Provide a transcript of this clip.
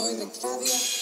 Victoria.